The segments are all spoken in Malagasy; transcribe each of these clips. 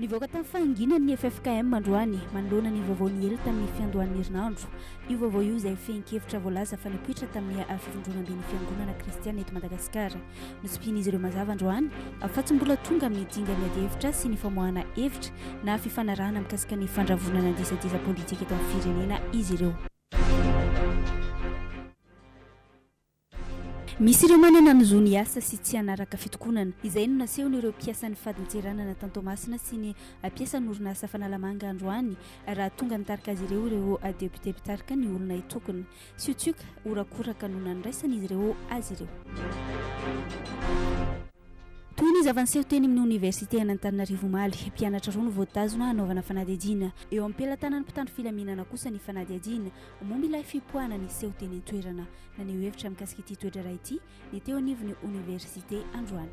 Nivoaka tamin'ny fahanginany ny ffkm androany manoloana ny vaovao niely tamin'ny fiandohan'ny herinandro. Io vaovao io izay fehin-kevitra voalaza fa nipoitra tamin'ny firondronamben'ny fiangonana kristiana eto Madagasikara. Notsipihin'izy ireo mazava androany fa tsy mbola tonga amin'ny dingan'ny adihevitra sy ny famoahana hevitra na fifanarahana mikasika ny fandravonana ny disadisa politika eto amin'ny firenena izy ireo. Misy ireo manana ny zony hiasa sy tsy hanaraka fitokonana. Izay no nasehon'ireo mpiasan'ny fadintseranana tany Toamasina sy ny mpiasan'ny orinasa Fanalamanga androany raha tonga nitarika azy ireo ireo depiote mpitarika ny olona hitokona. Siotsioka, horakoraka no nandraisan'izy ireo azy ireo. Toy ny zava-niseho teny amin'ny oniversite an'Antananarivo omaly, mpianatra roa no voatazona hanaovana fanadihadiana. Eo am-pelatanan'ny mpitandro filaminana kosa ny fanadihadiana momba ilay fipoahana niseho teny an-toerana. Naneho hevitra mikasika ity toedraharaha ity ny teo anivon'ny oniversite androany.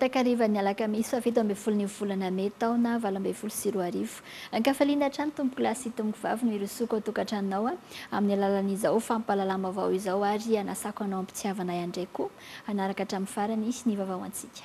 Takarivan'ny alakamisy fito ambin'ny folon'io volana mey taona valo ambin'ny folo sy roa arivo. Ankafaliana hatrany tompoko lahy sy tompoko vavy no hirosoako ao tokantranonao a! amin'ny alalan'izao fampahalalam-baovao izao ary hanasako anao am-pitiavana ahy andray koa hanaraka hatramin'ny farany ny vavaohantsika.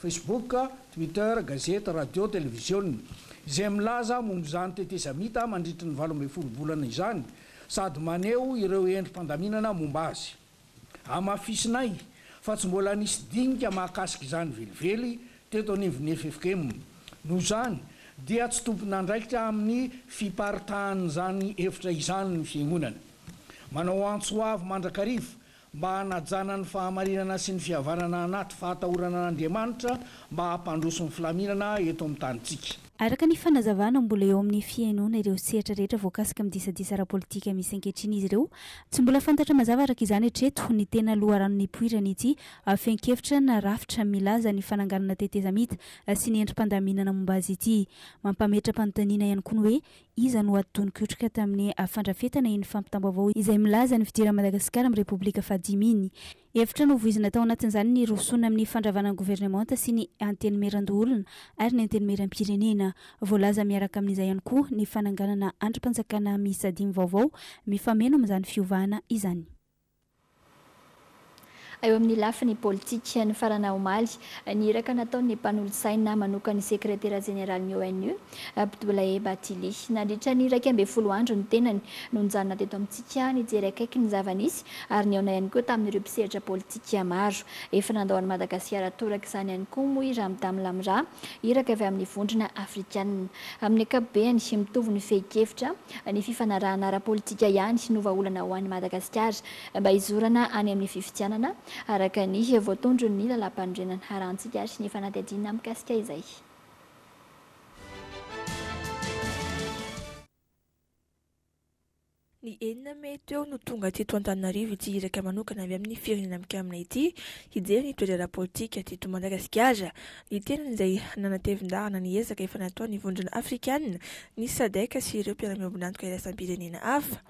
Facebook, Twitter, gazety, radio, televiziona, izay milaza momba izany tetezamita mandritry ny valo ambin'ny folo volana izany sady maneho ireo endri-pandaminana momba azy. Hamafisinay fa tsy mbola nisy dinika mahakasika izany velively teto anivon'ny ffkm. Noho izany dia tsy tompon'andraikitra amin'ny fiparitahan'izany efitra izany ny Fiangonana. Manao antso avo mandrakariva mba hanajana ny fahamarinana sy ny fihavanana anaty fahatahorana an'Andriamanitra mba hampandroso ny filaminana eto amin'ny tanintsika. Araka ny fanazavana, mbola eo amin'ny fihainoana ireo sehatra rehetra voakasika amin'ny disadisa ara-politika misy ankehitriny izy ireo. Tsy mbola fantatra mazava araka izany hatreto ny tena loharano nipoiran'ity fehin-kevitra na rafitra milaza ny fananganana tetezamita sy ny endri-pandaminana momba azy ity. Mampametra-panontaniana ihany koa ny hoe Iza no ady donin-kotroka tamin'ny fandrafetana iny fampitam-baovao izay milaza ny fidiran'i Madagasikara amin'ny Repoblika fahadimy iny? Hevitra novoizina tao anatin'izany ny hirosoana amin'ny fandravana ny governemanta sy ny Antenimierandoholona ary ny Antenimierampirenena. Voalaza miaraka amin'izay ihany koa ny fananganana andrim-panjakana miisa dimy vaovao mifameno amin'izany fiovana izany. Eo amin'ny lafiny politika, nifarana omaly ny iraka nataon'ny mpanolotsaina manokan'ny sekretera jeneralin'ny ONU, Abdoulaye Bathily. Nandritra ny iraika ambin'ny folo andro ny tenany no nijanona teto amintsika nijery akaiky ny zava-nisy ary nihaona ihany koa tamin'ireo mpisehatra politika maro efa nandao an'i Madagasikara toraka izany ihany koa moa i Ramdam Lamra, iraka avy amin'ny vondrona afrikanina amin'ny ankapobehany mitovy ny fehin-kevitra. Ny fifanarahana ara-politika ihany no vahaolana ho an'i Madagasikara mba hizorana any amin'ny fifidianana, araka ny voatondron'ny Lalàmpanorenana. Harahantsika ary ny fanadihadiana mikasika izay. Ny enina mey teo no tonga teto Antananarivo ity iraka manokana avy amin'ny Firenena Mikambana ity hijery ny toedrara politika teto Madagasikara. Ny teniny dia nanatevin-dahana ny ezaka efa nataon'ny Vondrona Afrikanina, ny Sadec sy ireo mpiara-miombon'antoka iraisam-pirenena hafa.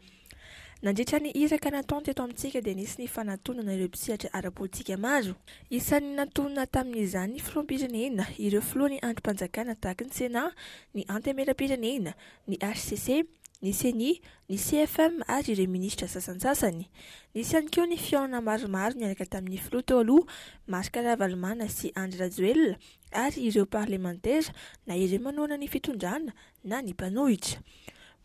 Nandritra ny iraka nataony teto amintsika dia nisy ny fanatonana ireo mpisehatra ara-politika maro. Isan'ny natonina tamin'izany ny Filoham-pirenena, ireo Filohan'ny Andrim-panjakana tahaka ny Sénat, ny Antenimierampirenena, ny hcc, ny Ceni ny CFM ary ireo minisitra sasantsasany. Nisy ihany koa ny fihaonana maromaro niaraka tamin'ny filoha teo aloha Marc Ravalomanana sy Andry Rajoelina ary ireo parlemantera na ireo manohana ny fitondrana na ny mpanohitra.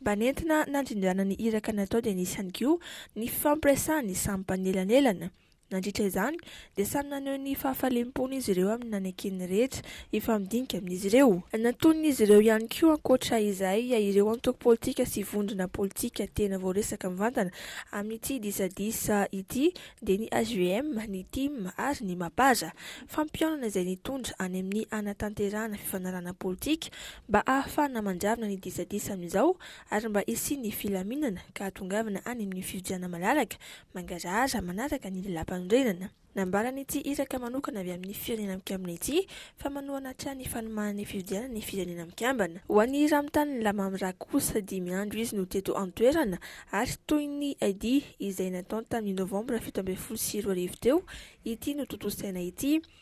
Mba nentina nandrindrana ny iraka natao dia nisy ihany koa ny fifampiresahan'ny samy mpanelanelana Nandritra izany, dia samy naneho ny fahafaliam-pony izy ireo amin'ny naneken'ny rehetra hifamdinika amin'izy ireo. Natonin'izy ireo ihany koa ankoatra izay ireo antoko politika sy vondrona politika tena voaresaka mivantana amin'ity disadisa ity dia ny hvm, ny tim ary ny mapar. Fampihaonana izay nitondra any amin'ny hanatanterahana fifanarahana politika mba hahafahana mandravina ny disadisa amin'izao ary mba hisian'ny filaminana ka hahatongavana any amin'ny fifidianana malalaka mangarahara manaraka ny lalampanorenana. Nambaran'ity iraka manokana avy amin'ny Firenena Mikambana ity fa manohana hatrany ny fanomana ny fifidianana ny Firenena Mikambana. Ho an'i Ramitany Lamamra kosa, dimy andro izy no teto an-toerana ary toy ny dia izay natao tamin'ny Novambra fito ambin'ny folo sy roa arivo teo ity notontosaina ity.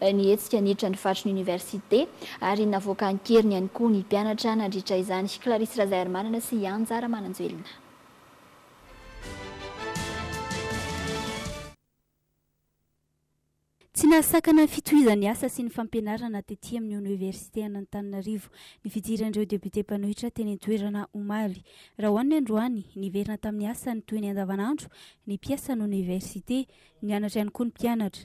ny hetsika hanilitra ny faritry ny oniversite ary navoaka an-keriny ihany koa ny mpianatra nandritra izany. Clarisse Razaiarimanana sy Yanja Ramananjoelina. Tsy nahasakana ny fitohizan'ny asa sy ny fampianarana tety amin'ny oniversite an'Antananarivo ny fidiran'ireo depiote mpanohitra teny an-toerana omaly. Raha hoan'ny androany, niverina tamin'ny asany toy ny andavanandro ny mpiasan'ny oniversite. Nianatra ihany koa ny mpianatra.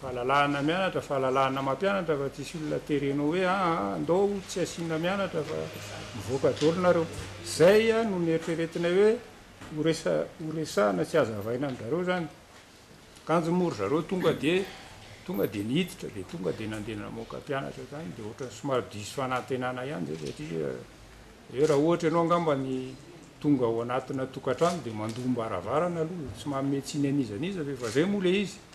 Fahalalahana mianatra, fahalalahana mampianatra fa tsisy olona terena hoe aa ndao tsy asiana mianatra fa mivoaka daholo nareo. Zay no neritreretinay hoe ho resahana tsy hazavaina an zareo zany. Kanjo moa ry zareo tonga dia tonga dia niditra dia tonga dia nandeha namoaka mpianatra zany dia ohatrany somary diso fanantenana ihany zay satria hoe raha ohatra ianao angambany tonga ao anatina tokatrano dia mandoa am-baravarana aloha tsy manome tsiny an'iza n'iza ve fa zay moa le izy.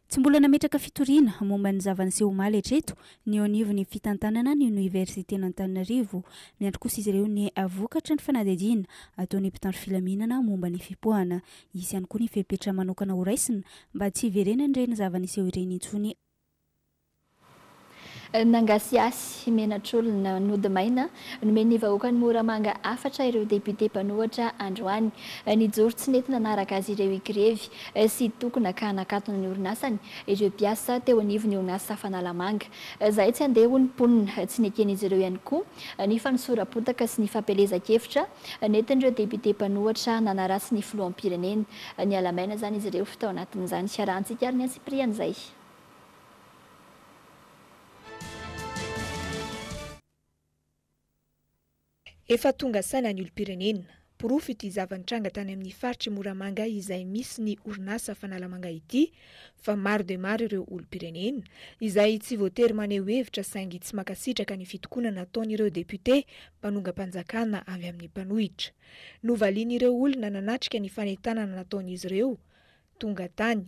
Tsy mbola nametraka fitoriana momba ny zava-niseho omaly hatreto ny eo anivon'ny fitantanana ny Oniversiten'Antananarivo. Miandry kosa izy ireo ny vokatry ny fanadihadiana ataon'ny mpitandro filaminana momba ny fipoahana. Hisy ihany koa ny fepetra manokana horaisina mba tsy hiverenan'ireny zava-niseho ireny intsony. Nangasiasy, menatr'olona, nody maina, nomen'ny vahoakan'i Moramanga hafatra ireo députés mpanohatra androany. Nijoro tsy nety nanaraka azy ireo i Grevy sy Tokona ka nakatona ny orinasany ireo mpiasa teo anivon'ny Onasa Fanalamanga. Zahay tsy andeha hono mponina. Tsy neken'izy ireo ihany koa ny fanosora-potaka sy ny fampielezan-kevitra nentin'ireo députés mpanohatra nanaratsy ny filoham-pirenena. Niala maina izany izy ireo tao anatin'izany fiarahantsika ary niantsipiriany izay. Efa tonga saina ny olom-pirenena. Porofo ity zava-nitranga tany amin'ny faritr'i Moramanga izay misy ny orinasa Fanalamanga ity fa maro dia maro ireo olom-pirenena izay tsy voatery maneho hevitra saingy tsy mankasitraka ny fitokonana ataon'ireo depiote mpanongam-panjakana avy amin'ny mpanohitra. Novalian'ireo olona nanatrika ny fanentanana nataon'izy ireo tonga tany.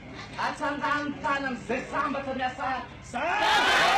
Atsangano ny tanany zay sambatra ny asa ato.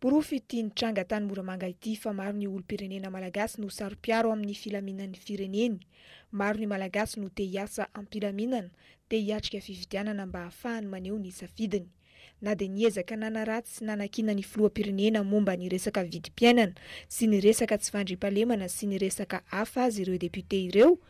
Porofo ity nitranga tany Moramanga ity fa maro ny olom-pirenena malagasy no saro-piaro amin'ny filaminan'ny fireneny. Maro ny Malagasy no te hiasa am-pilaminana, te hiatrika fifidianana mba hahafahany maneho ny safidiny. Na dia niezaka nanaratsy sy nanakiana ny filoham-pirenena momba ny resaka vidim-piainana sy ny resaka tsy fandriampahalemana sy ny resaka hafa aza ireo depiote ireo,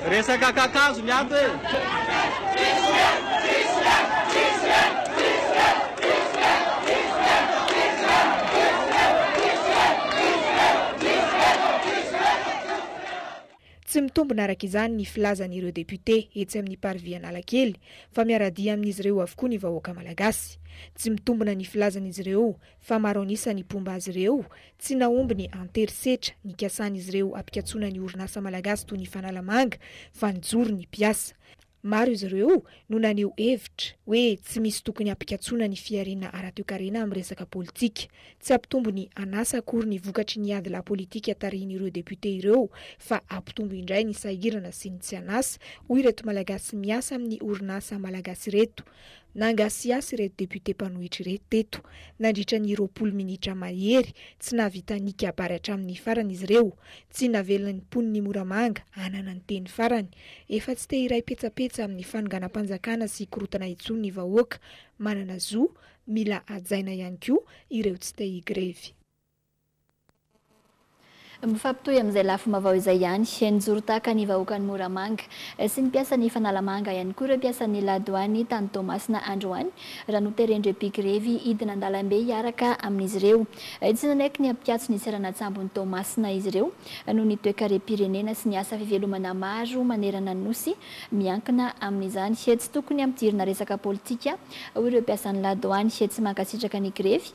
Resaka kakazo ny ato e! Tsy mitombina araka izany ny filazan'ireo député etsy amin'ny Parvis Analakely fa miara-dia amin'izy ireo avokoa ny vahoaka Malagasy. Tsy mitombina ny filazan'izy ireo fa maro an'isa ny mpomba azy ireo, tsy nahomby ny an-terisetra nikasan'izy ireo hampikatsoana ny orinasa malagasy toy ny Fanalamanga fa nijoro ny mpiasa. Maro izy ireo no naneho hevitra hoe tsy misy tokony hampikatsoana ny fihariana ara-toekarena amin'ny resaka politika. Tsy hampitombo ny an'asa akory ny vokatry ny ady lahy politika tarihin'ireo depiote ireo fa hampitombo indray ny sahirana sy ny tsy an'asa, hoy ireto malagasy miasa amin'ny orinasa malagasy ireto. Nangasiasi ireto députés mpanohitra ireto teto nandritra ny roapolo minitra mahery, tsy nahavita nikabary hatramin'ny farany izy ireo, tsy navelan'ny mponin'i Moramanga hanana ny teny farany. Efa tsy te hiray petsapetsa amin'ny fanonganam-panjakana sy korontana intsony ny vahoaka, manana zo, mila hajaina ihany koa ireo tsy te higrevy. Mifampitohy amin'izay lafim-baovao izay ihany, nijoro tahaka ny vahoakan'i Moramanga sy ny mpiasan'ny Fanalamanga ihany koa ireo mpiasan'ny La Douane tany Toamasina androany raha noteren'ireo mpigrevy hidina an-dalambe hiaraka amin'izy ireo. Tsy nanaiky ny hampikatso ny seranan-tsambon'i Toamasina izy ireo noho ny toekarem-pirenena sy ny asa fivelomana maro manerana ny Nosy miankina amin'izany. Tsy tokony hampidirina resaka politika, hoy ireo mpiasan'ny La Douane tsy mankasitraka ny grevy.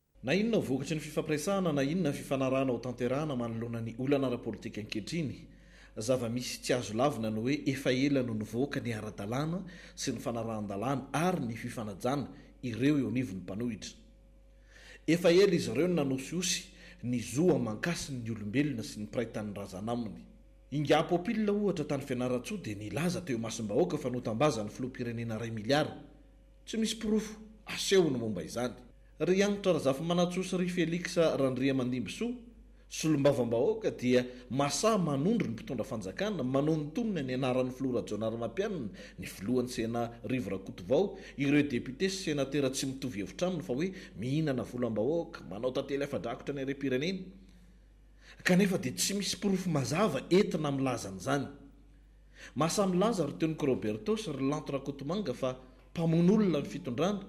Na inona ho vokatry ny fifampiresahana na inona ny fifanarahana ho tanterahana manoloana ny olana ara-politika ankehitriny, zava-misy tsy azo lavina ny hoe efa ela no nivoaka ny ara-dalàna sy ny fanarahan-dalàna ary ny fifanajana ireo eo anivon'ny mpanohitra. Efa ela izy ireo no nanosihosy ny zo aman-kasin'ny olombelona sy ny mpiray tanindrazana aminy. Ingahy Popil, ohatra, tany Fianarantsoa dia nilaza teo imasom-bahoaka fa notambaza ny filoham-pirenena iray miliara. Tsy misy porofo asehony momba izany. Ry Hanitra Razafimanantsoa sy ry Felix Randriamandimbisoa, Solombavambahoaka dia masaha manondro ny mpitondra fanjakana, manonontonona ny anaran'ny filoha Rajaonarimampianina, ny filohan'ny Sena Rivo Rakotovao, ireo députés sy senatera tsy mitovy hevitra aminy fa hoe mihinana volam-bahoaka, manao tantely afa-drakotra ny harem-pirenena. Kanefa dia tsy misy porofo mazava entina milaza an'izany. Mahasaha milaza ry Toniko Roberto sy ry Lanto Rakotomanga fa mpamono olona ny fitondrana.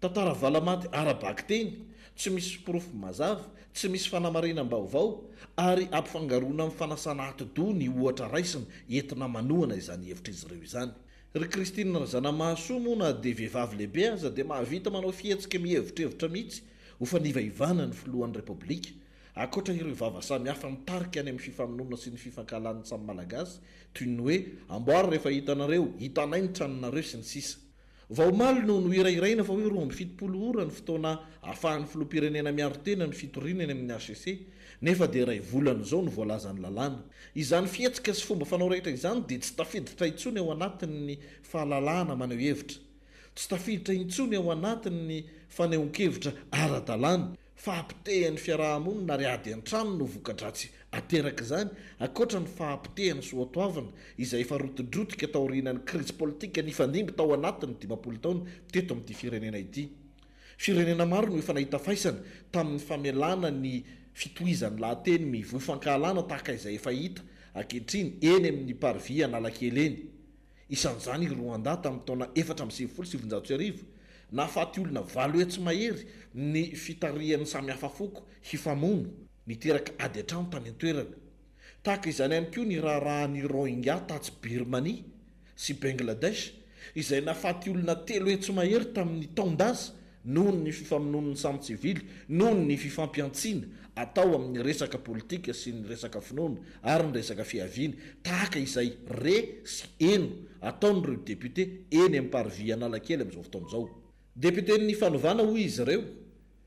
Tantara valamaty ara-bakiteny, tsy misy porofo mazava, tsy misy fanamarinam-baovao, ary ampifangaroina amin'ny fanasana atidoha ny ohatra raisina entina manohana izany hevitr'izy ireo izany. Ry Christine Razanamahasoa moa na dia vehivavy lehibe aza dia mahavita manao fihetsika mihevotrevotra mihitsy ho fanivaivana ny Filohan'ny Repoblika, ankoatra ireo vava samihafa mitarika any amin'ny fifamonoana sy ny fifankahalan'ny samy Malagasy toy ny hoe amboary rehefa hitanareo, hitanay ny tranonareo sy ny sisa. Vao omaly no nohirahiraina fa hoe roa amby fitopolo ora ny fotoana ahafahan'ny filoham-pirenena miaro tena ny fitoriana eny amin'ny hcc, nefa dia iray volana izao no voalazan'ny lalàna. Izany fihetsika sy fomba fanao rehetra izany dia tsy tafiditra intsony ao anatin'ny fahalalahana maneho hevitra. Tsy tafiditra intsony ao anatin'ny fanehoan-kevitra ara-dalàna. Fahapotehan'ny fiaraha-monina ary ady an-trano no voka-dratsy aterak'izany, ankoatra ny fahapotehan'ny soatoavina izay efa rotidrotika taorianan'ny krizy politika nifandimby tao anatin'ny dimampolo taona teto amin'ity firenena ity. Firenena maro no efa nahita faisana tamin'ny famelana ny fitohizan'ny lahateny mivoa fankahalana tahaka izay efa hita ankehitriny eny amin'ny parvis Analakely eny. isan'izany i Rwanda tamin'ny taona efatra amby sivifolo sy sivinjato sy arivo, nahafaty olona valo hetsy mahery ny fitarihan'ny samihafa foko hifamono, niteraka ady an-trano tany an-toerana. Tahaka izany ihany koa ny raharahan'ny Rohingya tatsy Birmania sy Bangladesh, izay nahafaty olona telo hetsy mahery tamin'ny taon-dasa noho ny fifamonoan'ny samy tsivily, noho ny fifampihantsiana atao amin'ny resaka politika sy ny resaka finoana ary ny resaka fiaviana, tahaka izay re sy eno ataon'ireo depiote eny amin'ny parvis Analakely amin'izao fotoana izao. Depioten'ny fanovana hoy izy ireo,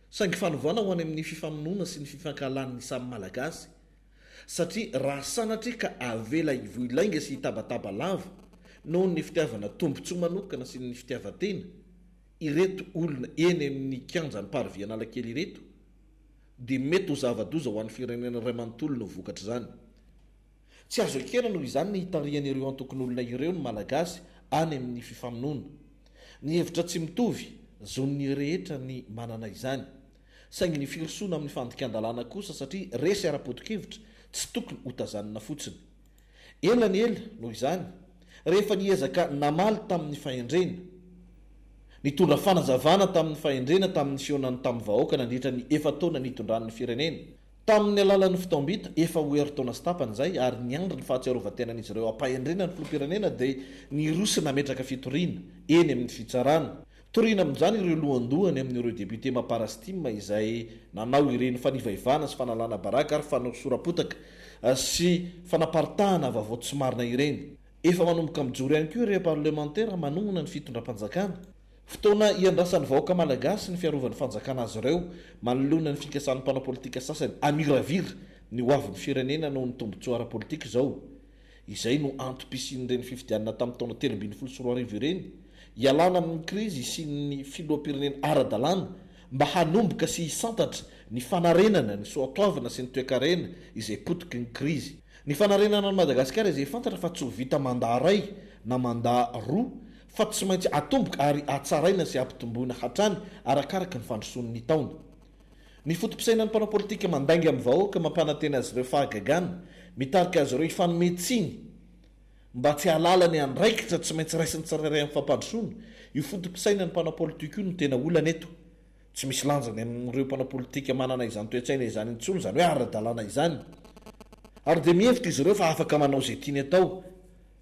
saingy fanovana ho any amin'ny fifamonoana sy ny fifankahalan'ny samy Malagasy, satria raha sanatria ka avela hivoy lainga sy hitabataba lava noho ny fitiavana tombontsoa manokana sy ny fitiavan-tena, Ireto olona eny amin'ny kianjan'ny Parvis Analakely ireto dia mety ho zava-doza ho an'ny firenena iray manontolo no vokatr'izany. Tsy azo ekena noho izany ny hitarihan'ireo antokon'olona ireo ny Malagasy any amin'ny fifamonoana. Ny hevitra tsy mitovy, zon'ny rehetra ny manana izany. Saingy ny firosoana amin'ny fandikan-dalàna kosa satria resy ara-poto-kevitra, tsy tokony hotazanina fotsiny. Ela ny ela, noho izany, rehefa niezaka namaly tamin'ny fahendrena, nitondra fanazavana tamin'ny fahendrena tamin'ny fihaonany tamin'ny vahoaka nandritra ny efa-taona nitondrany ny firenena, tamin'ny alalan'ny fitaom-bita efa ho herintaona sy tapany izay, ary niandry ny fahatsiarovan-tenan'izy ireo hampahendrena ny filoham-pirenena dia niroso nametraka fitoriana eny amin'ny fitsarana, Toriana amin'izany ireo lohandoha any amin'ireo depiote maparastima izay nanao ireny fanivaivana sy fanalana baraka ary fanosoram-potaka sy fanaparitahana vaovao tsy marina ireny. Efa manomboka mijoro ihany koa ireo parlemantera manohana ny fitondram-panjakana. Fotoana hiandrasan'ny vahoaka malagasy ny fiarovan'ny fanjakana azy ireo manoloana ny fikasan'ny mpanao politika sasany hamiravira ny hoavin'ny firenena noho ny tombontsoa ara-politika izao. Izay no antom-pisian'ireny fifidianana tamin'ny taona telo ambin'ny folo sy roa arivo ireny, hialana amin'ny krizy hisian'ny filoham-pirenena ara-dalàna mba hanomboka sy hisantatra ny fanarenana ny soatoavina sy ny toekarena izay potiky ny krizy. Ny fanarenana an'i Madagasikara izay fantatra fa tsy ho vita mandat iray na mandat roa fa tsy maintsy atomboka ary hatsaraina sy hampitomboina hatrany arakaraka ny fandrosoan'ny taona. Ny foto-pisainan'ny mpanao politika mandainga amin'ny vahoaka mampanantena azy ireo fahagagana, mitarika azy ireo hifanome tsiny mba tsy hahalala ny andraikitra tsy maintsy raisin'ny tsirairay amin'ny fampandrosoana. Io foto-pisainan'ny mpanao politika io no tena olana eto. Tsy misy lanjany amin'ireo mpanao politika manana izany toe-tsaina izany intsony, izany hoe ara-dalàna izany. Ary dia mihevitra izy ireo fa afaka manao izay tiany atao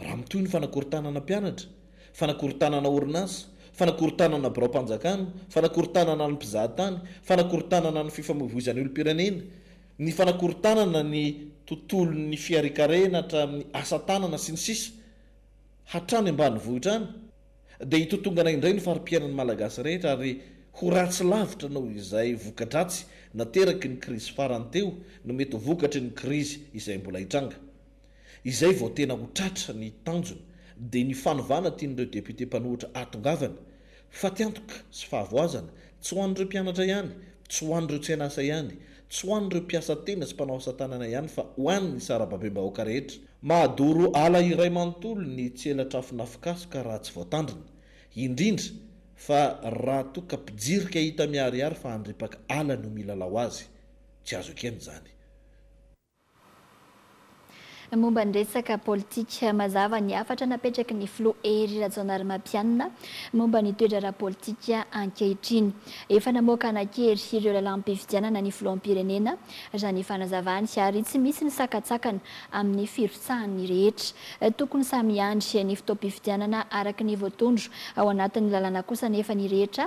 Raha mitohy ny fanakorontanana mpianatra, fanakorontanana orinasa, fanakorontanana biraom-panjakana, fanakorontanana ny mpizaha tany, fanakorontanana ny fifamoivoizan'ny olom-pirenena, ny fanakorontanana ny tontolon'ny fiarikarena hatramin'ny asa tanana sy ny sisa hatrany ambanivohitra any dia hitotongana indray ny fari-piainan'ny Malagasy rehetra ary ho ratsy lavitra noho izay voka-dratsy nateraky ny krizy farany teo no mety ho vokatry ny krizy izay mbola hitranga. Izay vao tena ho tratra ny tanjona dia ny fanovana tian'ireo députés mpanohitra hahatongavany, fatiantoka sy fahavoazana tsy ho an'ireo mpianatra ihany, tsy ho an'ireo tsy an'asa ihany, tsy ho an'ireo mpiasa tena sy mpanao asa tanana ihany fa ho an'ny sarababem-bahoaka rehetra. Mahadoro ala iray manontolo ny tsy elatrafon'afokasoka raha tsy voatandrina, indrindra fa raha toa ka mpijirika hita miharihary fa handripaka ala no milalao azy. Tsy azo ekena izany. Momba ny resaka politika, mazava ny hafatra napetraky ny filoha Hery Rajaonarimampianina momba ny toe-draharaha politika ankehitriny. Efa namoaka ana-kery ireo lalàm-pifidianana ny filoham-pirenena, raha ny fanazavany, ary tsy misy ny sakantsakana amin'ny firotsahany ny rehetra. Tokony samy hiandry ny fotoam-pifidianana araka ny voatondro ao anatin'ny lalàna kosa anefa ny rehetra,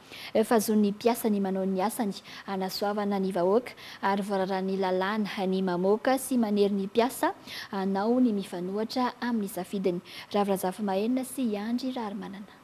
Efa zon'ny mpiasa ny manao ny asany hanasoavana ny vahoaka ary voararan'ny lalàna ny mamoaka sy manery ny mpiasa hanao ny mifanohatra amin'ny safidiny. Ravo Razafimahelina sy Andry Raharimanana.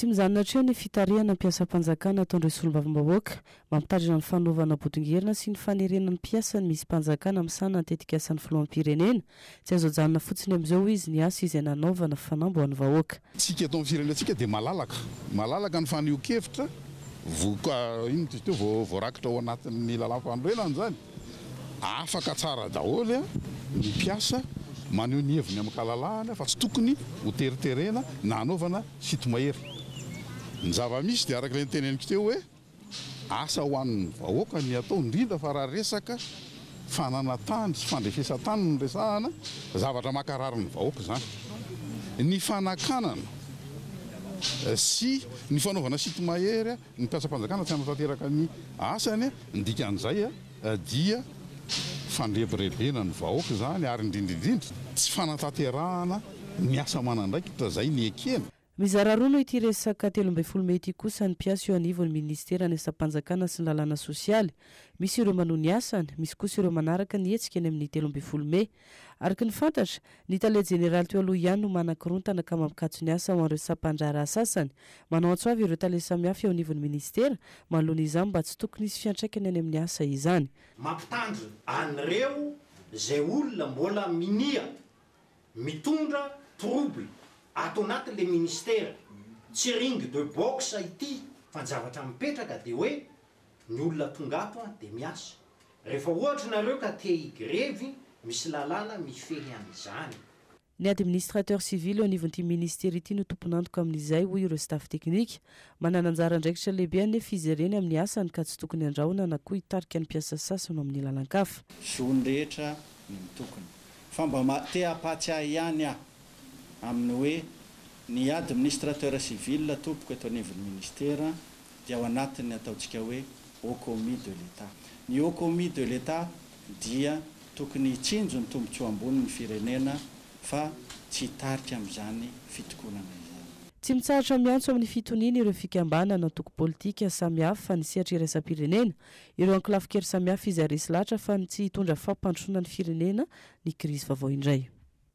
Tsy mijanona hatreo ny fitarihana mpiasam-panjakana ataon'ireo solombavambahoaka. Mampitarina ny fanaovana bodongerona sy ny fanerena ny mpiasan'ny misim-panjakana misahana ny tetikasan'ny filoham-pirenena. Tsy azo ajanona fotsiny amin'izao hoy izy ny asa izay nanaovana fanamby ho an'ny vahoaka. Isika eto amin'ny firenentsika dia malalaka. Malalaka ny fanehoan-kevitra, voka, inona moa izy teo, voarakitra ao anatin'ny lalàm-panorenana izany. Afaka tsara daholo ny mpiasa maneho ny heviny amin-kalalahana fa tsy tokony ho teriterena na hanaovana fito-mahery. Ny zava-misy dia araka ilay noteneniko teo hoe asa ho an'ny vahoaka ny atao indrindra fa raha resaka fananantany sy fandrefesan-tany no resahana, zavatra mankarary ny vahoaka izany. Ny fanakanana sy ny fanaovana sito-mahery Ny mpiasam-panjakana tsy hanatanteraka ny asany, ny dikan'izay dia fandrebirebena ny vahoaka izany ary indrindra indrindra tsy fanatanterahana ny asa aman'andraikitra izay niekena. Mizara roa noho ity resaka telo ambin'ny folo mey ity kosa ny mpiasa eo anivon'ny Ministeran'ny Asam-panjakana sy ny Lalàna Sosialy. Misy ireo manohy ny asany, misy kosa ireo manaraka ny hetsika eny amin'ny telo ambin'ny folo mey. Araka ny fantatra, ny tale jeneraly teo aloha ihany no manan-korontana ka mampikatso ny asa ho an'ireo sampandraharaha sasany. Manao antso avy ireo tale samihafa eo anivon'ny minisitera, manoloana izany mba tsy tokony hisy fiantraikany any amin'ny asa izany. Mampitandrina an'ireo izay olona mbola minia mitondra trouble ato anatin'ilay minisitera, tsy ring de boxe ity fa ny zavatra mipetraka dia hoe Ny olona tonga ato an dia miasa. Rehefa ohatra nareo ka te hi grevy misy lalàna mifehy an'izany. Ny administrateur civil eo anivon'ity ministera ity no tompon'antoka amin'izay, hoy ireo staff teknika. Manana anjara andraikitra lehibe anefa izy ireny amin'ny asany ka tsy tokony handrahona na koa hitarika ny mpiasa sasany ho amin'ny lalan-kafa. Zon'ny rehetra ny mitokona. Fa mba te hampahatsiahy ihany aho amin'ny hoe ny administrateur civil tompoko eto anivon'ny ministera dia ao anatin'ny ataontsika hoe Haut Commis de l'Etat. Ny Haut Commis de l'Etat dia tokony hitsinjo ny tombontsoa ambonin'ny firenena fa tsy hitarika amin'izany fitokonana izany. Tsy mitsahatra miantso amin'ny fitoniana ireo fikambanana antoko politika samihafa ny sehatra iraisam-pirenena, ireo ankolafin-kery samihafa izay resy lahatra fa ny tsy hitondra fampandrosoana ny firenena ny krizy vaovao indray.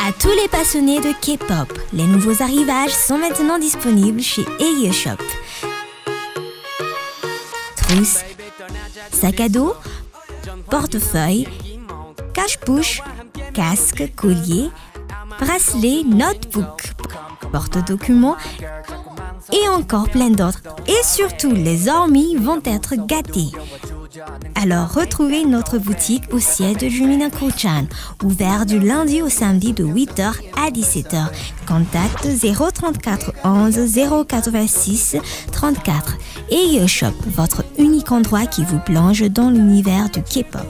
À tous les passionnés de K-pop, les nouveaux arrivages sont maintenant disponibles chez Eiyeshop. Shop sac à dos, portefeuille, cache-pouche, casque, collier, bracelet, notebook, porte-documents et encore plein d'autres. Et surtout, les hormis vont être gâtés alors retrouvez notre boutique au siège de Jumina Kouchan, ouvert du lundi au samedi de 8h à 17h. Contact 034 11 086 34 et YoShop, votre unique endroit qui vous plonge dans l'univers du K-pop.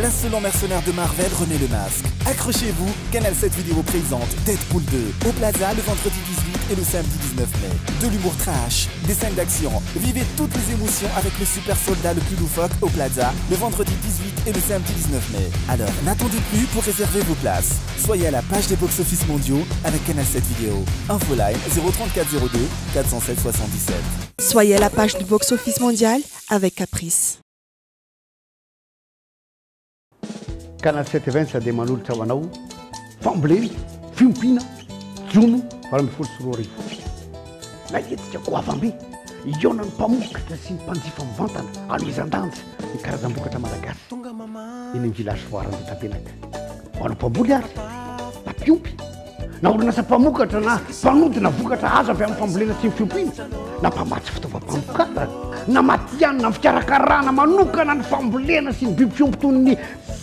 L'insolent mercenaire de Marvel René le masque. Accrochez-vous, Canal 7 Vidéo présente Deadpool 2 au Plaza le vendredi 18 et le samedi 19 mai. De l'humour trash, des scènes d'action. Vivez toutes les émotions avec le super soldat le plus loufoque au Plaza le vendredi 18 et le samedi 19 mai. Alors n'attendez plus pour réserver vos places. Soyez à la page des box office mondiaux avec Canal 7 Video. Info line 034 02 407 77. Soyez à la page du box office mondial avec Caprice. Canal 7 Events dia manolotra ho anao fambolena, fiompiana, jono valo ambin'ny folo sy roa arivo. Na hetsika goavambe hihaonan'ny mpamokatra sy ny mpanjifa mivantana amezan-danja ny karazam-bokatra malagasy eny amin'ny village foire Andotapenaka. Ho an'ny mpamboly ary na mpiompy na orinasa mpamokatra na mpanodina vokatra azo avy amin'ny fambolena sy ny fiompiana na mpamatsy fitaovam-pamokatra na matihanina ny fikarakarana manokana ny fambolena sy ny biby fiompy toy ny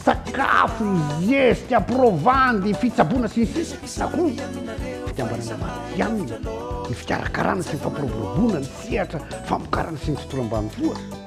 sakafo, zesika, provandy, fitsaboana sy ny sisa na koa fikambanana matihanina ny fikarakarana sy ny fampiroboroboana ny sehatra famokarana sy ny tontolo ambanivohitra.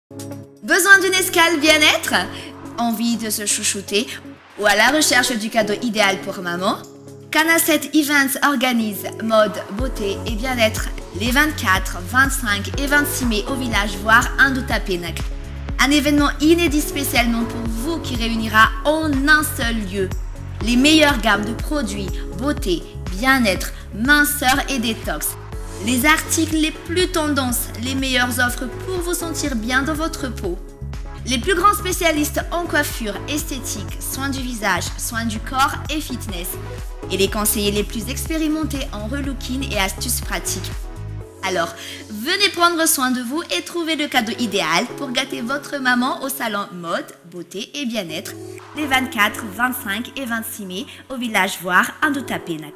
Besoin d'une escale bien-être Envie de se chouchouter ou à la recherche du cadeau idéal pour maman Canacet Events organise mode, beauté et bien-être les 24, 25 et 26 mai au village voire Indoutapénac. Un événement inédit spécialement pour vous qui réunira en un seul lieu les meilleures gammes de produits, beauté bien-être, minceur et détox. Les articles les plus tendances, les meilleures offres pour vous sentir bien dans votre peau. Les plus grands spécialistes en coiffure, esthétique, soins du visage, soins du corps et fitness. Et les conseillers les plus expérimentés en relooking et astuces pratiques alors, venez prendre soin de vous et trouvez le cadeau idéal pour gâter votre maman au salon mode, beauté et bien-être les 24, 25 et 26 mai au village Voir, doutapénac.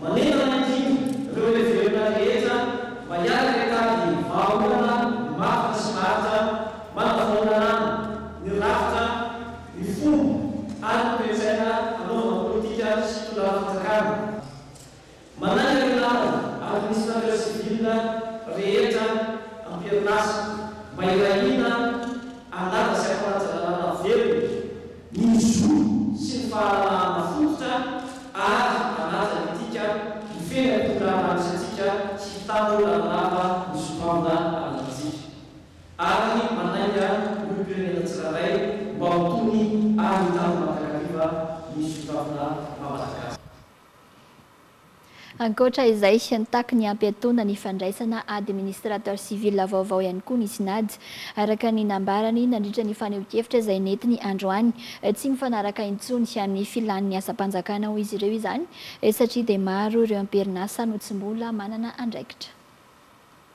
Manentana indrindra ireo heverina rehetra mba hiaraka hitady vahaolana ny marina sy lahatra manavao ny lalàna, ny rafitra, ny fomba ary ny toe-tsaina hanaovana politika sy tolànam-panjakana. Manainga ny lalana administrateur civil rehetra am-perinasa mba hirahina hanala sy hampanaja lalàna velona ny zo sy ny fahalalahana fototra ary manaja ny dika hifehy ny ampindramina misy antsika sy hitandro lalandava ny sombavona ananantsika ary manainga ny olom-pirenena tsirairay mba ho tony ary hitandro mandrakariva ny sombavona maha-Malagasy. Ankoatra izay, nitaky ny hampiatoana ny fandraisana Administrateur Civil vaovao ihany koa ny Cnad. Araka ny nambarany, nandritra ny fanehonkevitra izay nentiny androany, tsy mifanaraka intsony amin'ny filàn'ny asam-panjakana hoy izy ireo izany, satria dia maro ireo amperin'asa no tsy mbola manana andraikitra.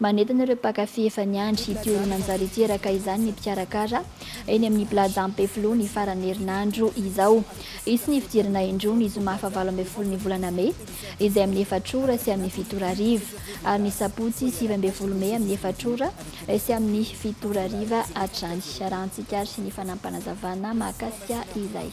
Manentana ireo mpankafy efa niandry ity horonantsary ity araka izany ny mpikarakara eny amin'ny Plaza Ampefiloha ny faran'ny herinandro izao. Hisy ny fidirana indroa ny zoma fahavalo ambin'ny folo ny volana mey izay amin'ny efatra ora sy amin'ny fito ora hariva ary ny sabotsy sivy ambin'ny folo mey amin'ny efatra ora sy amin'ny fito ora hariva hatrany. Arahantsika ary ny fanampanazavana mahakasika izay.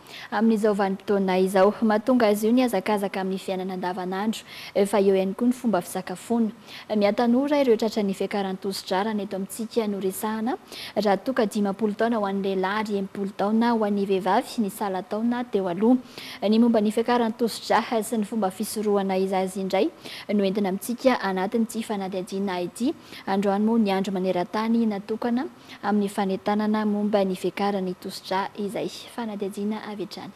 Amin'izao vanim-potoana izao, mahatonga azy io ny hazakazaka amin'ny fiainana andavanandro. Efa eo ihany koa ny fomba fisakafoana. Miha-tanora ireo tratran'ny fiakaran-tosi-drarana eto amintsika no resahana, raha toa ka dimampolo taona ho an'ny lehilahy ary enimpolo taona ho an'ny vehivavy ny salan-taona teo aloha. Ny momba ny fiakaran-tosi-dra sy ny fomba fisorohana izazy indray no entina amintsika anatin'ity fanadihadiana ity. Androany moa ny andro maneran-tany natokana amin'ny fanentanana momba ny fiakaran'ny tosidra izay. Fanadihadiana avy hatrany.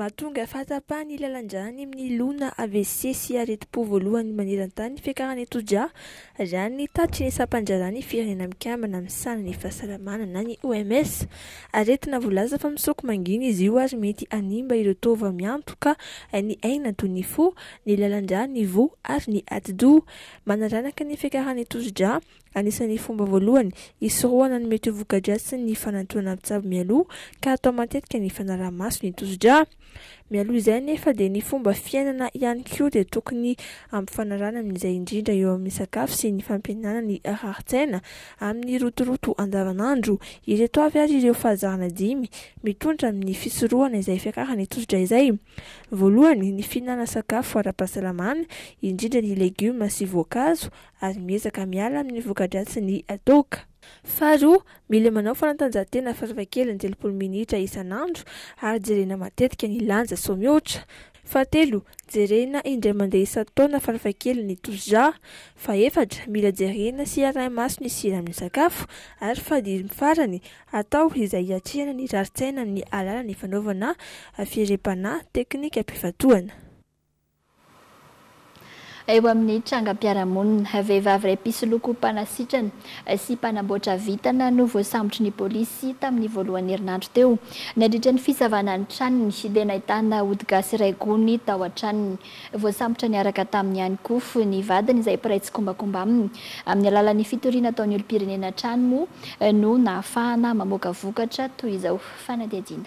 Mahatonga fahatsapan'ny lalan-drà ny amin'ny loha na AVC sy aretim-po voalohany maneran-tany ny fiakaran'ny tosidra Raha ny tatitry ny sampandraharaha ny Firenena Mikambana misahana ny fahasalamana na ny OMS, aretina voalaza fa misoko mangina izy io ary mety hanimba ireo taova miantoka ny aina toy ny fo, ny lalan-drà, ny voa ary ny atidoha. Manaranaka ny fiakaran'ny tosi-drà, anisan'ny fomba voalohany hisorohana ny mety ho voka-dratsin'ny fanantonana mpitsabo mialoha ka atao matetika ny fanaraha-maso ny tosi-drà. Mialoha izay anefa dia ny fomba fiainana ihany koa dia tokony hampifanarahana amin'izay indrindra eo amin'ny sakafo sy ny fampihenana ny rarin-tsaina amin'ny rotoroto andavanandro. Ireto avy ary ireo fahazarana dimy mitondra amin'ny fisorohana izay fiakaran'ny tosidra izay. Voalohany, ny fihinana sakafo ara-pahasalamana, indrindra ny legioma sy voankazo ary miezaka miala amin'ny voka-dratsin'ny toaka. Faharoa, mila manao fanatanjahantena farafahakeliny telopolo minitra isan'andro ary jerena matetika ny lanja sao mihoatra. Fahatelo, jerena indray mandeha isan-taona farafahakeliny ny toza. Fahefatra, mila jerena sy arahi-maso ny sira amin'ny sakafo. Ary fahadimy farany, atao izay hiatrehana ny rarin-tsaina amin'ny alalan'ny fanaovana fierem-panahy, teknika am-pifantohana. Eo amin'ny trangam-piarahamonina, vehivavy iray mpisoloky ho mpanasitrana sy mpanamboatra vintana no voasambotry ny polisy tamin'ny voalohan'ny herinandro teo. Nandritra ny fisavana ny tranony dia nahitana ody gasy iray gony tao an-tranony. Voasambotra niaraka taminy ihany koa ny vadiny izay mpiray tsikombakomba aminy. Amin'ny alalan'ny fitoriana ataon'ny olom-pirenena hatrany moa no nahafahana mamoaka vokatra toy izao fanadihadiana.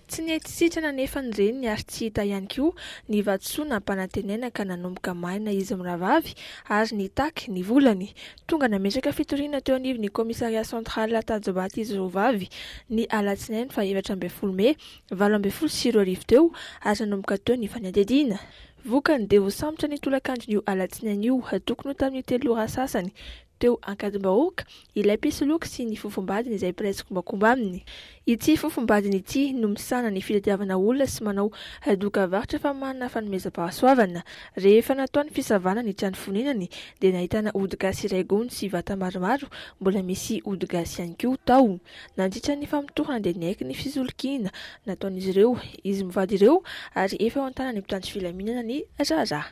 Tsy nety sitrana anefa ny reniny ary tsy hita ihany koa ny vatosoa nampanantenaina ka nanomboka maina izy mirahavavy ary nitaky ny volany. Tonga nametraka fitoriana teo anivon'ny Commissariat central Tajobaty izy roa vavy ny alatsinainy fahaefatra ambin'ny folo mey valo ambin'ny folo sy roa arivo teo ary nanomboka teo ny fanadihadiana. Vokany dia voasambotra nitolakandro an'io alatsinainy io tokony ho tamin'ny telo ora sasany teo Ankadimbahoaka, ilay mpisoloky sy ny fofombadiny izay mpiray tsikombakomba aminy. Ity fofombadiny ity no misahana ny fitadiavana olona sy manao dokam-barotra famoahana fanomezam-pahasoavana. Rehefa natao ny fisavana ny trano fonenany dia nahitana odigasy iray gony sy vata maromaro mbola misy odigasy ihany koa tao. Nandritra ny famotorana dia niaiky ny fisolokiana nataon'izy ireo izy mivady ireo ary efa ao an-tanan'ny mpitandro filaminana ny raharaha.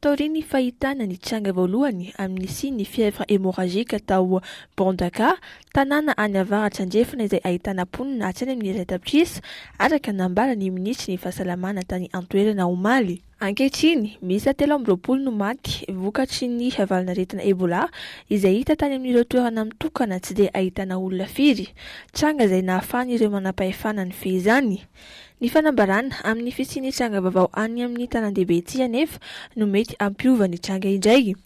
Taorian'ny fahitana ny tranga voalohany amin'ny sihy ny fièvre hémorragique tao Bondaka, tanàna any avaratra andrefana izay ahitana mponina hatrany amin'ny iray tapitrisa, araka ny nambaran'ny minisitry ny Fahasalamana tany an-toerana omaly. Ankehitriny, miisa telo amby roapolo no maty vokatry ny valanaretina Ebola izay hita tany amin'ireo toerana mitokana tsy dia ahitana olona firy, tranga izay nahafahan'ireo manampahefana nifehy izany. Ny fanambarana amin'ny fisian'ny tranga vaovao any amin'ny tanàndehibe ity anefa no mety hampiova ny tranga indray.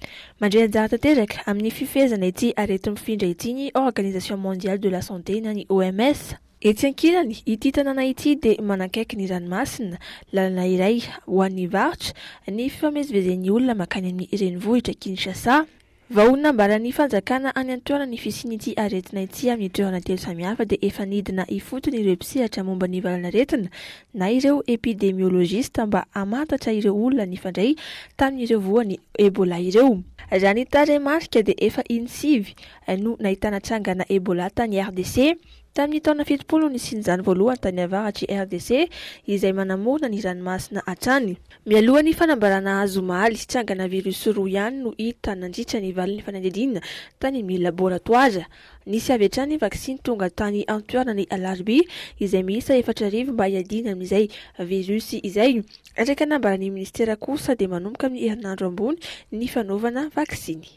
Mandray anjara tanteraka amin'ny fifehezana ity areti-mifindra ity ny Organisation Mondiale de la Santé na ny OMS. Etsy ankilany, ity tanàna ity dia manakaiky ny ranomasina, lalana iray ho an'ny varotra, ny fifamezivezen'ny olona mankany amin'ny renivohitra Kinshasa. Vao nambaran'ny fanjakana any an-toerana ny fisian'ity aretina ity amin'ny toerana telo samihafa dia efa nidina ifotony ireo mpisehatra momba ny valanaretina na ireo epidemiologista mba hamantatra ireo olona nifandray tamin'ireo voan'ny Ebola ireo. Raha ny tarehimarika dia efa in sivy no nahitana trangana Ebola tany RDC Tamin'ny taona fitopolo no nisian'izany voalohany tany avaratr'i RDC, izay manamorona ny ranomasina hatrany. Mialoha ny fanambarana azy omaly, trangana virus roa ihany no hita nandritra ny valin'ny fanadihadiana tany amin'ny laboratoara. Nisy avy hatrany ny vaksiny tonga tany an-toerana ny alarobia, izay miisa efatra arivo mba hiadiana amin'izay virus izay. Araka ny nambaran'ny minisitera kosa dia manomboka amin'ny herinandro ambony ny fanaovana vaksiny.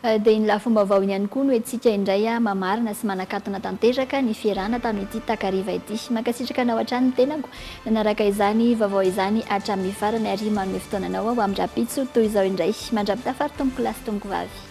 Dia iny lafim-baovao iny ihany koa no entintsika indray mamarana sy manakatona tanteraka ny fiarahana tamin'ity takariva ity. Mankasitraka anao hatrany ny tenako nanaraka izany vaovao izany hatramin'ny farany ary manome fotoananao aho amin'ny rahampitso toy izao indray. Mandra-pitafa ry tompoko lahy sy tompoko vavy.